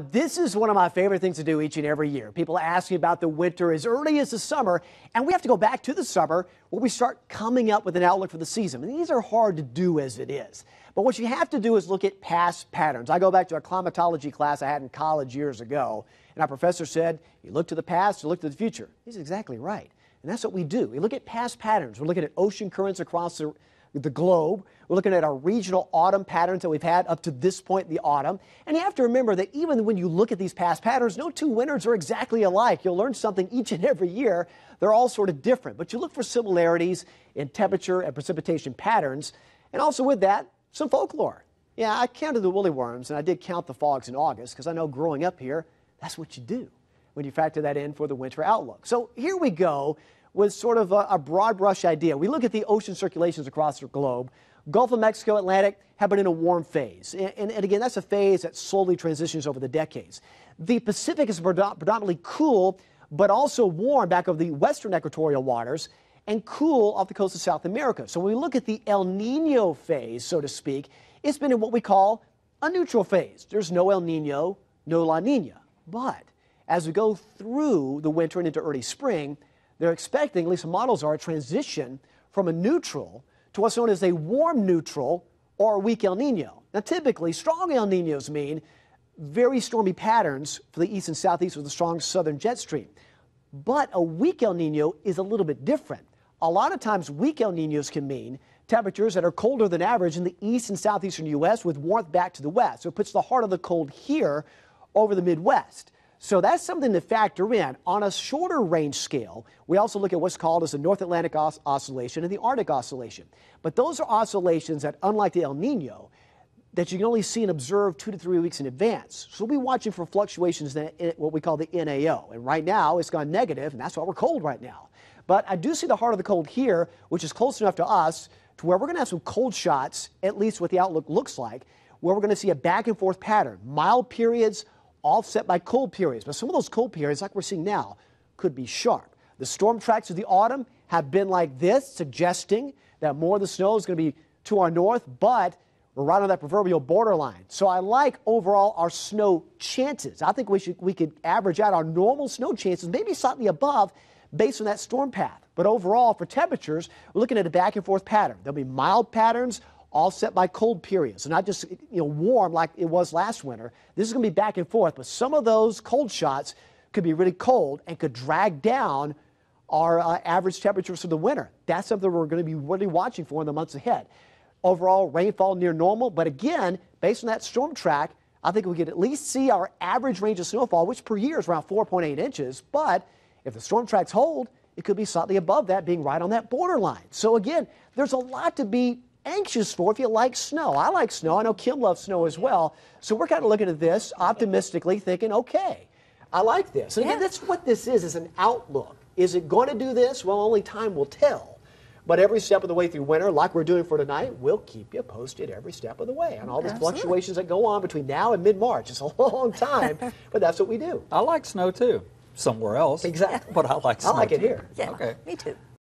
This is one of my favorite things to do each and every year. People ask me about the winter as early as the summer, and we have to go back to the summer where we start coming up with an outlook for the season. And these are hard to do as it is. But what you have to do is look at past patterns. I go back to a climatology class I had in college years ago, and our professor said, You look to the past, you look to the future. He's exactly right. And that's what we do. We look at past patterns. We're looking at ocean currents across the the globe. We're looking at our regional autumn patterns that we've had up to this point in the autumn. And you have to remember that even when you look at these past patterns, no two winters are exactly alike. You'll learn something each and every year. They're all sort of different, but you look for similarities in temperature and precipitation patterns. And also with that, some folklore. Yeah, I counted the woolly worms and I did count the fogs in August because I know growing up here, that's what you do when you factor that in for the winter outlook. So here we go with sort of a, a broad brush idea. We look at the ocean circulations across the globe. Gulf of Mexico, Atlantic have been in a warm phase. And, and, and, again, that's a phase that slowly transitions over the decades. The Pacific is predominantly cool, but also warm back of the western equatorial waters and cool off the coast of South America. So when we look at the El Nino phase, so to speak, it's been in what we call a neutral phase. There's no El Nino, no La Nina. But as we go through the winter and into early spring, they're expecting, at least models are, a transition from a neutral to what's known as a warm neutral or a weak El Nino. Now, typically, strong El Ninos mean very stormy patterns for the east and southeast with a strong southern jet stream. But a weak El Nino is a little bit different. A lot of times, weak El Ninos can mean temperatures that are colder than average in the east and southeastern U.S. with warmth back to the west. So it puts the heart of the cold here over the Midwest. So that's something to factor in. On a shorter range scale, we also look at what's called as the North Atlantic os Oscillation and the Arctic Oscillation. But those are oscillations that, unlike the El Nino, that you can only see and observe two to three weeks in advance. So we'll be watching for fluctuations in what we call the NAO. And right now, it's gone negative, and that's why we're cold right now. But I do see the heart of the cold here, which is close enough to us to where we're going to have some cold shots, at least what the outlook looks like, where we're going to see a back and forth pattern. Mild periods, offset by cold periods. But some of those cold periods, like we're seeing now, could be sharp. The storm tracks of the autumn have been like this, suggesting that more of the snow is going to be to our north, but we're right on that proverbial borderline. So I like overall our snow chances. I think we should we could average out our normal snow chances, maybe slightly above, based on that storm path. But overall, for temperatures, we're looking at a back and forth pattern. There'll be mild patterns offset by cold periods. Not just you know warm like it was last winter. This is going to be back and forth, but some of those cold shots could be really cold and could drag down our uh, average temperatures for the winter. That's something we're going to be really watching for in the months ahead. Overall, rainfall near normal, but again, based on that storm track, I think we could at least see our average range of snowfall, which per year is around 4.8 inches. But if the storm tracks hold, it could be slightly above that, being right on that borderline. So again, there's a lot to be anxious for if you like snow. I like snow. I know Kim loves snow as well. So we're kind of looking at this optimistically, thinking, okay, I like this. And yeah. that's what this is, is an outlook. Is it going to do this? Well, only time will tell. But every step of the way through winter, like we're doing for tonight, we'll keep you posted every step of the way on all the fluctuations that go on between now and mid-March. It's a long time, but that's what we do. I like snow too. Somewhere else. Exactly. But I like snow. I like it here. Yeah, okay. me too.